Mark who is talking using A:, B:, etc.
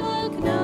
A: took no